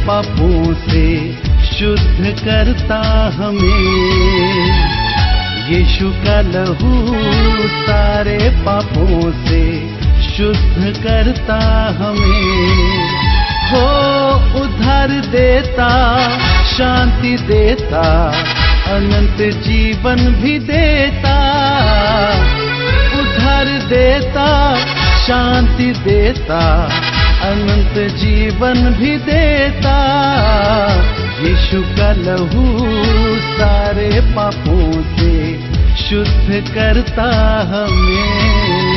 पापों से शुद्ध करता हमें। यीशु का लहू सारे पापों से शुद्ध करता हमें। हो उधार देता, शांति देता, अनंत जीवन भी देता। उधार देता, शांति देता अनंत जीवन भी देता। यीशु का लहू सारे पापों से शुद्ध करता हमें।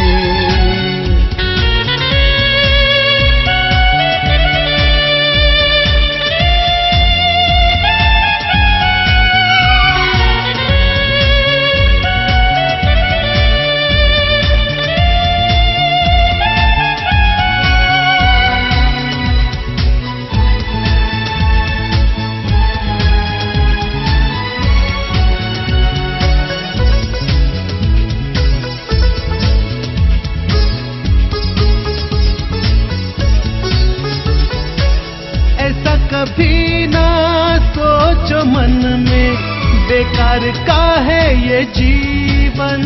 बेकार का है ये जीवन।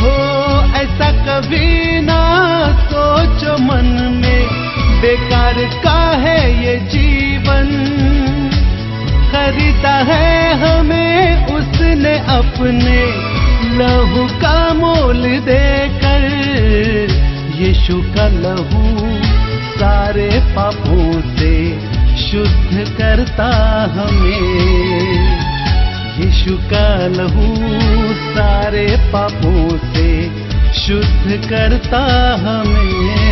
हो, ऐसा कभी ना सोचो मन में, बेकार का है ये जीवन। खरीदा है हमें, उसने अपने लहू का मोल देकर, यीशु का लहू सारे पापों से शुद्ध करता हमें। यीशु का लहू सारे पापों से शुद्ध करता हमें।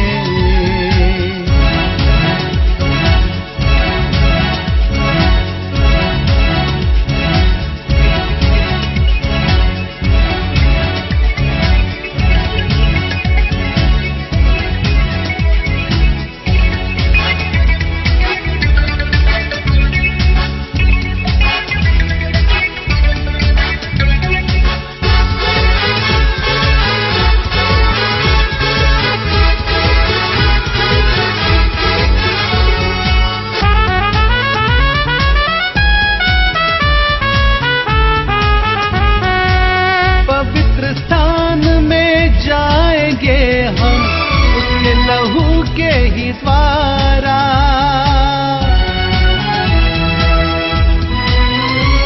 ही द्वारा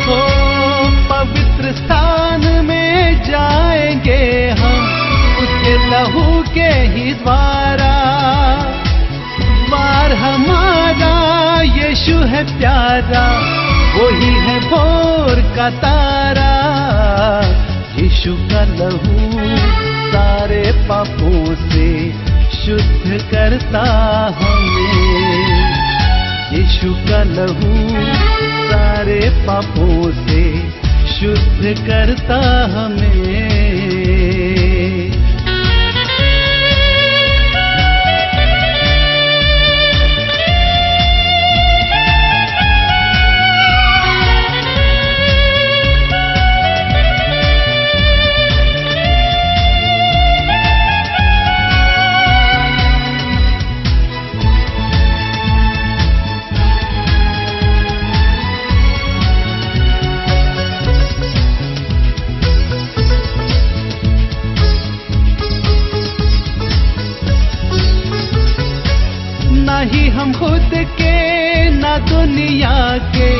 हो, पवित्र स्थान में जाएँगे हम, उसके लहू के ही द्वारा द्वार हमारा, यीशु है प्यारा, वही है भोर का तारा। यीशु का लहू सारे पापों से करता हमें यीशु का लहू सारे पापों से शुद्ध करता हमें खुद के, ना दुनिया के।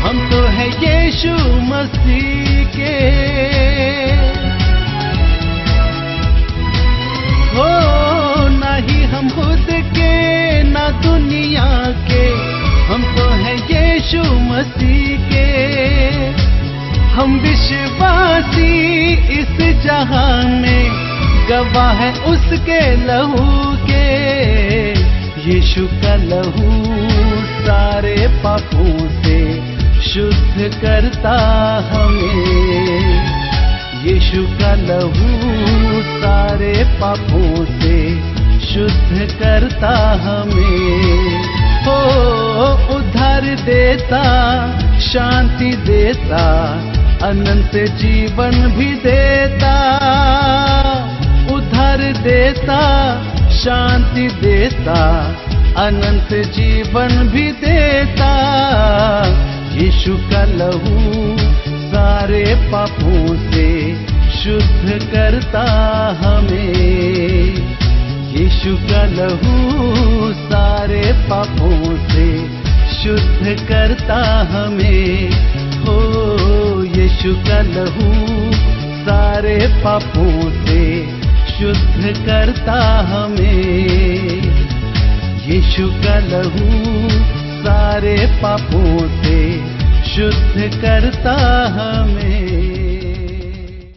हम तो है यीशु मसीह के। हो, ना ही हम खुद के, ना दुनिया के। हम तो है यीशु मसीह के। हम विश्वासी इस जहाँ में, गवाह है उसके लहू के। यीशु का लहू सारे पापों से शुद्ध करता हमें। यीशु का लहू सारे पापों से शुद्ध करता हमें। हो उधार देता, शांति देता, अनंत जीवन भी देता। उधर देता, शांति देता अनंत जीवन भी देता। यीशु का लहू सारे पापों से शुद्ध करता हमें। यीशु का लहू सारे पापों से शुद्ध करता हमें। हो, यीशु का लहू सारे पापों से शुद्ध करता हमें। यीशु का लहू सारे पापों से शुद्ध करता हमें।